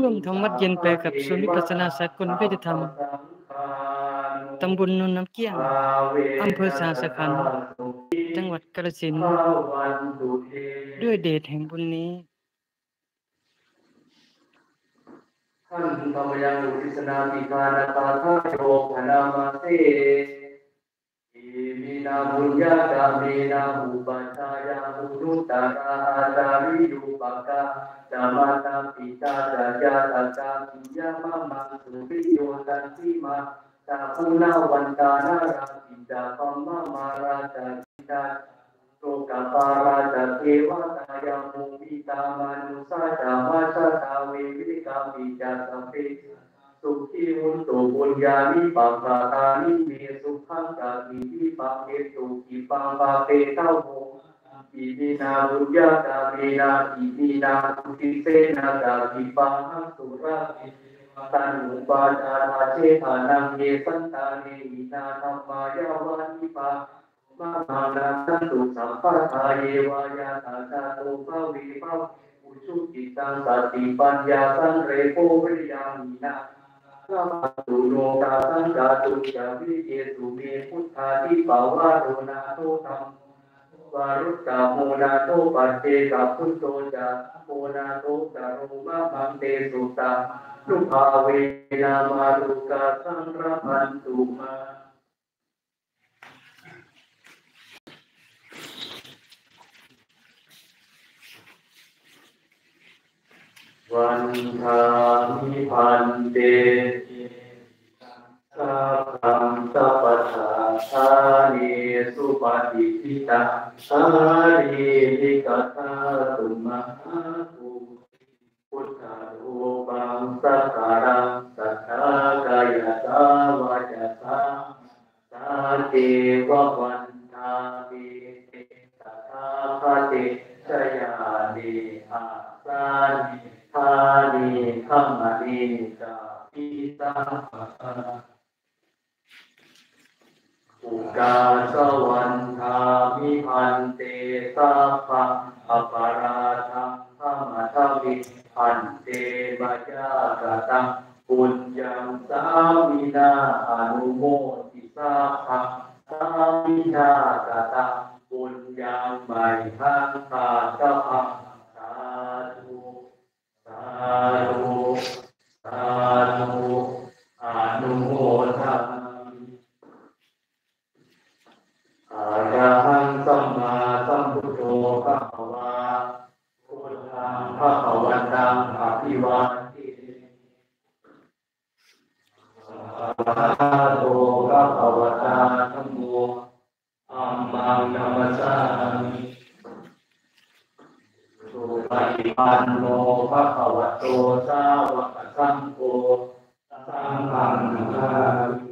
ร่วมทำวัดเย็นไปกับศูนย์วิปัสสนาสากลเวทธรรม ตำบลนนน้ำเกี้ยง อำเภอสาสขัน จังหวัดกาฬสินธุ์ด้วยเดชแห่งบุญนี้ท่านธรรมยังอุทิศนาติกานาตาทัโยพนามาเต มินาบุญญาตาเมนาอุปัชายามุนุตตาราจาริยุปกะ จามาตาปิตาจาจาตาจาปิยามะมังสุริโยตันติมาปิจาปัมมะมาราจาปิตาโตกปาราจเทวตายามุปิตามานุสาจามาชาตาเววิกาปิจาสัมเปสุขีมุนตุบุญญาณิปังกาเกตุกิปังปาเปเต้าโมอิมินาบุญญาตาเมนาอิมินาสุติเสนาตาปิปังสุราภิตันุปาจาราเชธานังเยสันตาเนอินาธรรมายาวานิปามามานาสันตุสัมปะทาเยวายาตาตาโตภาวีภาอุชุกิตังสติปัญญาสังเรโกวิริยามินา สัมตุโนกาสังกาตุจาวิเยตุเมพุทธาทิปาวาโรนาโตธรรมวารุตตาโมนาโตปัจเจกัพุทโตจาโมนาโตจารุมาบังเตสุตาลุภาเวนามารุกาสังรพันตุมา วันทามิพันเตสัพพังสัพพะทานิสุปฏิทิตาสารีลิกตาตุมหาภูพุทธารูปังสักการังสัทธากายตาวาจาตาสาเทววันทามิเตตถาคติชยานิอาสานิทา นีธรรมนีจาปิตาอุกาสวันทามิพันเตสัพพะอปราทังธรรมทวิพันเตมยากตังปุญญังสามินาอนุโมทิสัพพะสามินากตังปุญญังไมหังค ภิวาทิสาธุภะคะวตาธัมโมอัมมังนัมสสามิสุปฏิปันโนภะคะวะโตสาวกสังโฆสังฆังนามิ